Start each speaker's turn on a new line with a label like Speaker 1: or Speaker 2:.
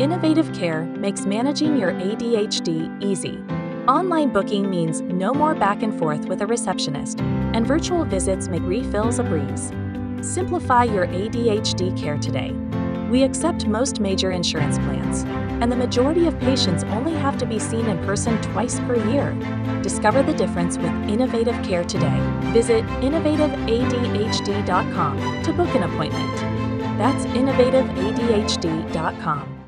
Speaker 1: Innovative Care makes managing your ADHD easy. Online booking means no more back and forth with a receptionist, and virtual visits make refills a breeze. Simplify your ADHD care today. We accept most major insurance plans, and the majority of patients only have to be seen in person twice per year. Discover the difference with Innovative Care today. Visit innovativeadhd.com to book an appointment. That's innovativeadhd.com.